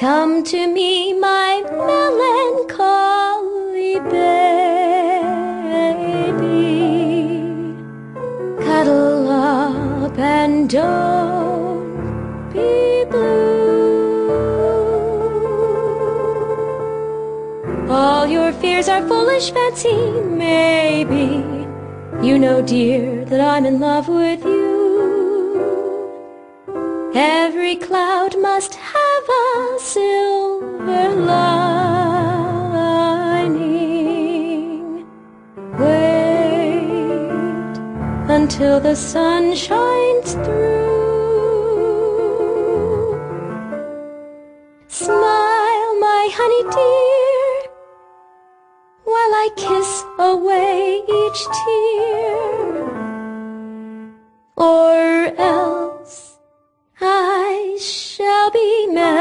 Come to me, my melancholy baby. Cuddle up and don't be blue. All your fears are foolish fancy, maybe. You know, dear, that I'm in love with you. Every cloud must have a silver lining. Wait until the sun shines through. Smile, my honey dear, while I kiss away each tear. Or else be melancholy.